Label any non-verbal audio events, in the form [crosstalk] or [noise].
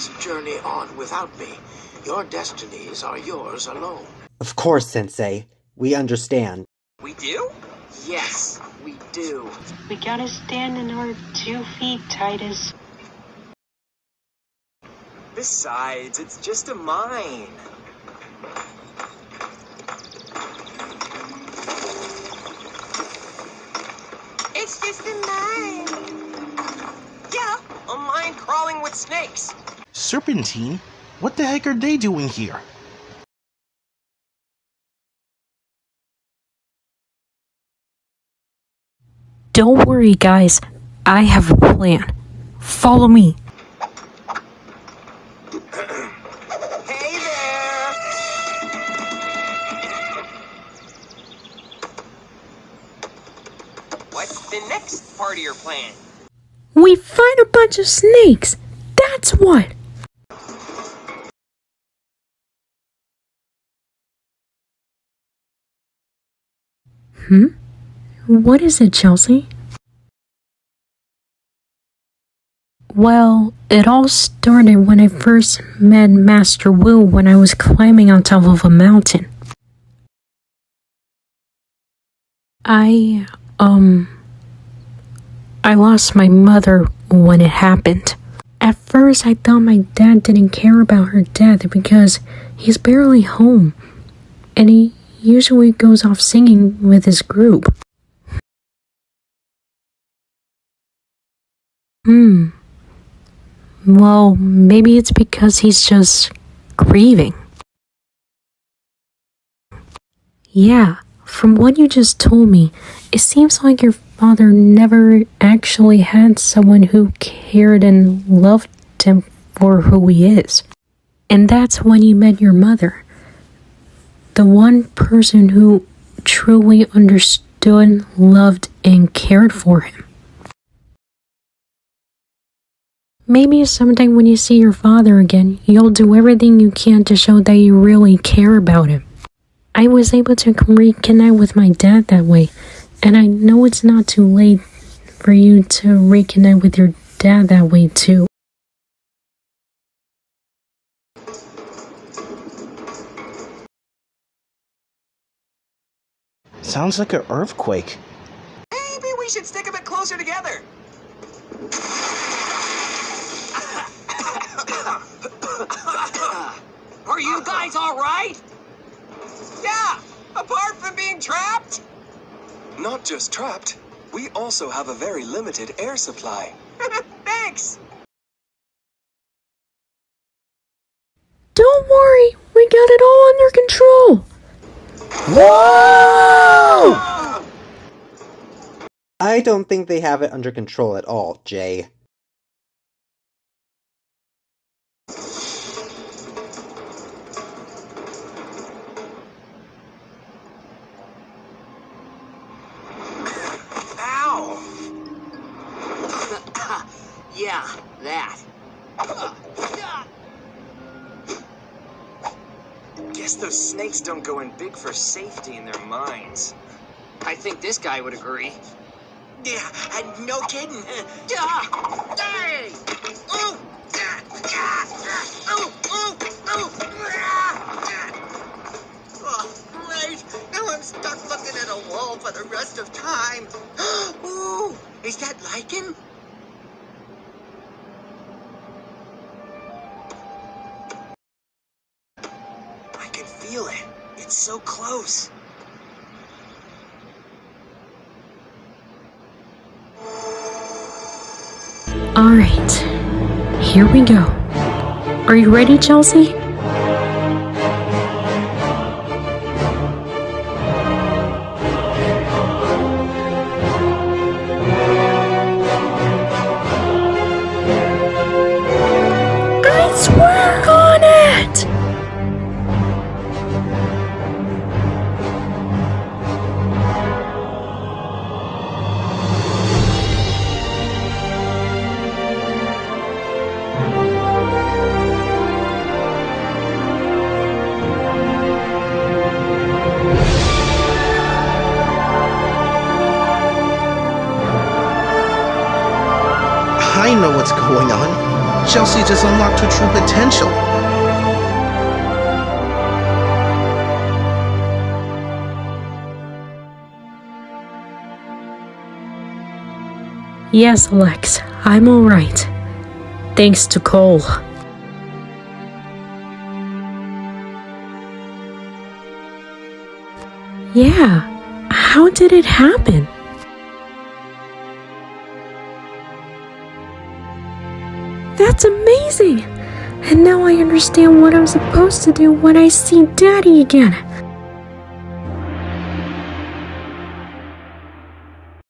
must journey on without me. Your destinies are yours alone. Of course, Sensei. We understand. We do? Yes, we do. We gotta stand on our two feet, Titus. Besides, it's just a mine. It's just a mine. Yeah, a mine crawling with snakes. Serpentine? What the heck are they doing here? Don't worry, guys. I have a plan. Follow me. Hey there! What's the next part of your plan? We find a bunch of snakes. That's what. Hmm? What is it, Chelsea? Well, it all started when I first met Master Wu when I was climbing on top of a mountain. I, um, I lost my mother when it happened. At first, I thought my dad didn't care about her death because he's barely home and he usually goes off singing with his group. Hmm. Well, maybe it's because he's just grieving. Yeah, from what you just told me, it seems like your father never actually had someone who cared and loved him for who he is. And that's when you met your mother. The one person who truly understood, loved, and cared for him. Maybe someday when you see your father again, you'll do everything you can to show that you really care about him. I was able to reconnect with my dad that way, and I know it's not too late for you to reconnect with your dad that way too. Sounds like an earthquake. Maybe we should stick a bit closer together. Are you guys all right? Yeah, apart from being trapped. Not just trapped, we also have a very limited air supply. [laughs] Thanks. Don't worry, we got it all under control. Whoa! I don't think they have it under control at all, Jay. Ow! [coughs] Yeah, that. Guess those snakes don't go in big for safety in their minds. I think this guy would agree. Yeah, and no kidding. [laughs] Ah! Hey! Ooh! Ah! Ah! Ooh! Ooh! Ooh! Ah! Oh, great! Now I'm stuck looking at a wall for the rest of time. [gasps] Ooh! Is that lichen? Feel it. It's so close. Alright, here we go. Are you ready, Chelsea? I know what's going on. Chelsea just unlocked her true potential. Yes, Alex, I'm alright. Thanks to Cole. Yeah, how did it happen? That's amazing! And now I understand what I'm supposed to do when I see Daddy again.